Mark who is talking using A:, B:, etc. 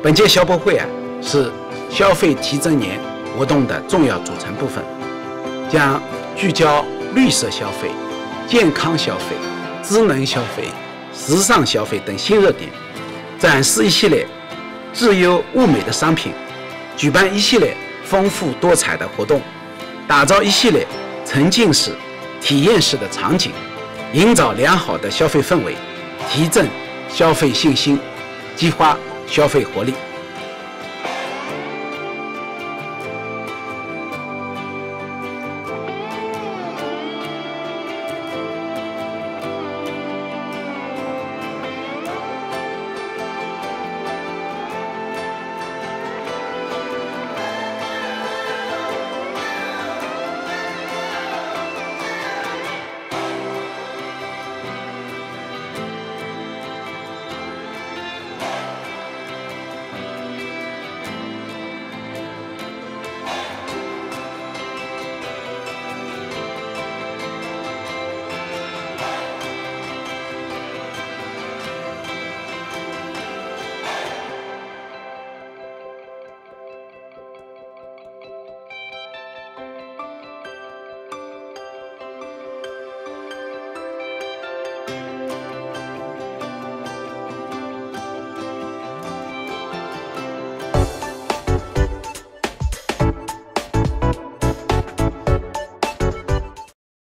A: 本届消博会啊，是消费提振年活动的重要组成部分，将聚焦绿色消费、健康消费、智能消费、时尚消费等新热点，展示一系列质优物美的商品，举办一系列丰富多彩的活动，打造一系列沉浸式、体验式的场景，营造良好的消费氛围，提振消费信心，激发消费活力。